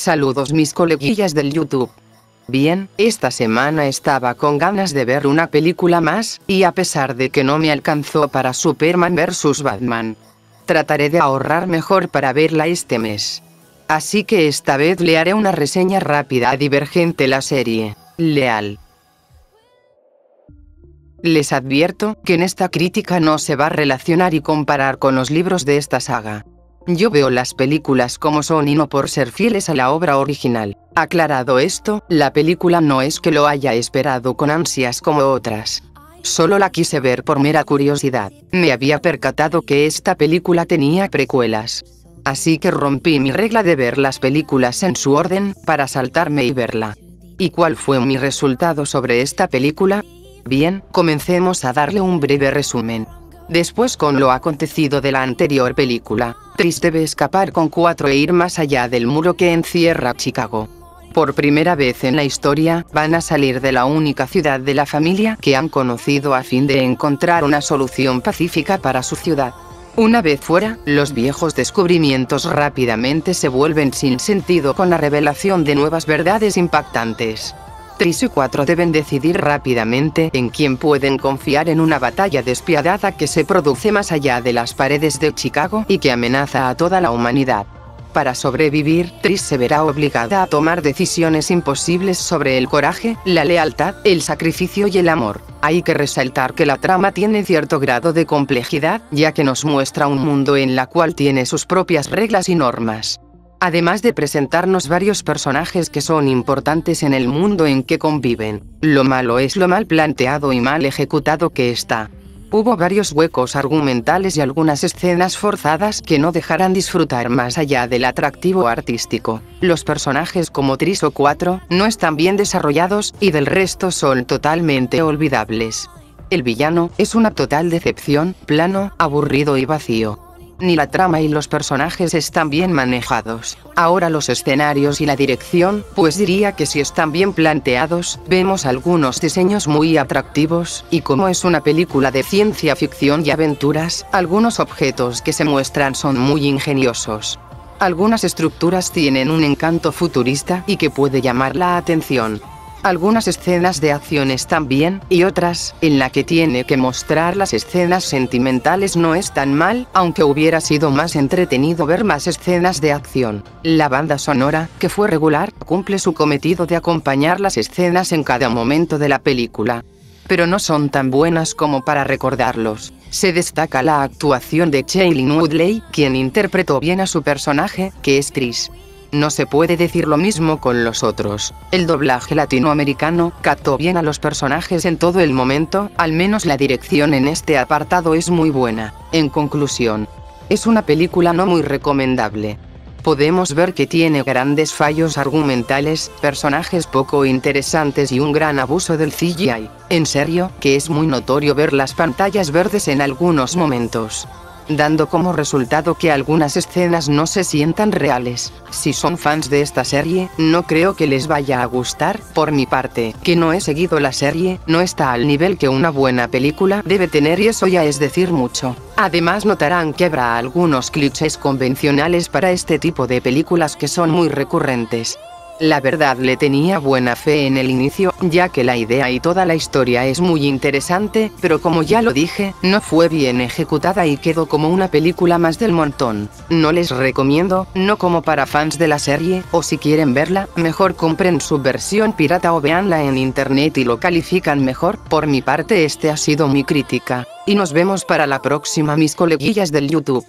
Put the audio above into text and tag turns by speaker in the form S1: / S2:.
S1: Saludos mis coleguillas del YouTube. Bien, esta semana estaba con ganas de ver una película más, y a pesar de que no me alcanzó para Superman vs. Batman, trataré de ahorrar mejor para verla este mes. Así que esta vez le haré una reseña rápida a Divergente la serie, Leal. Les advierto que en esta crítica no se va a relacionar y comparar con los libros de esta saga. Yo veo las películas como son y no por ser fieles a la obra original. Aclarado esto, la película no es que lo haya esperado con ansias como otras. Solo la quise ver por mera curiosidad. Me había percatado que esta película tenía precuelas. Así que rompí mi regla de ver las películas en su orden, para saltarme y verla. ¿Y cuál fue mi resultado sobre esta película? Bien, comencemos a darle un breve resumen. Después con lo acontecido de la anterior película, Tris debe escapar con cuatro e ir más allá del muro que encierra Chicago. Por primera vez en la historia, van a salir de la única ciudad de la familia que han conocido a fin de encontrar una solución pacífica para su ciudad. Una vez fuera, los viejos descubrimientos rápidamente se vuelven sin sentido con la revelación de nuevas verdades impactantes. Tris y 4 deben decidir rápidamente en quién pueden confiar en una batalla despiadada que se produce más allá de las paredes de Chicago y que amenaza a toda la humanidad. Para sobrevivir, Tris se verá obligada a tomar decisiones imposibles sobre el coraje, la lealtad, el sacrificio y el amor. Hay que resaltar que la trama tiene cierto grado de complejidad, ya que nos muestra un mundo en la cual tiene sus propias reglas y normas además de presentarnos varios personajes que son importantes en el mundo en que conviven. Lo malo es lo mal planteado y mal ejecutado que está. Hubo varios huecos argumentales y algunas escenas forzadas que no dejarán disfrutar más allá del atractivo artístico. Los personajes como Tris o 4 no están bien desarrollados y del resto son totalmente olvidables. El villano es una total decepción, plano, aburrido y vacío ni la trama y los personajes están bien manejados. Ahora los escenarios y la dirección, pues diría que si están bien planteados, vemos algunos diseños muy atractivos, y como es una película de ciencia ficción y aventuras, algunos objetos que se muestran son muy ingeniosos. Algunas estructuras tienen un encanto futurista y que puede llamar la atención algunas escenas de acción están bien, y otras, en la que tiene que mostrar las escenas sentimentales no es tan mal, aunque hubiera sido más entretenido ver más escenas de acción. La banda sonora, que fue regular, cumple su cometido de acompañar las escenas en cada momento de la película. Pero no son tan buenas como para recordarlos. Se destaca la actuación de Shailene Woodley, quien interpretó bien a su personaje, que es Tris. No se puede decir lo mismo con los otros. El doblaje latinoamericano captó bien a los personajes en todo el momento, al menos la dirección en este apartado es muy buena. En conclusión, es una película no muy recomendable. Podemos ver que tiene grandes fallos argumentales, personajes poco interesantes y un gran abuso del CGI. En serio, que es muy notorio ver las pantallas verdes en algunos momentos dando como resultado que algunas escenas no se sientan reales. Si son fans de esta serie, no creo que les vaya a gustar, por mi parte, que no he seguido la serie, no está al nivel que una buena película debe tener y eso ya es decir mucho. Además notarán que habrá algunos clichés convencionales para este tipo de películas que son muy recurrentes. La verdad le tenía buena fe en el inicio, ya que la idea y toda la historia es muy interesante, pero como ya lo dije, no fue bien ejecutada y quedó como una película más del montón. No les recomiendo, no como para fans de la serie, o si quieren verla, mejor compren su versión pirata o veanla en internet y lo califican mejor, por mi parte este ha sido mi crítica. Y nos vemos para la próxima mis coleguillas del YouTube.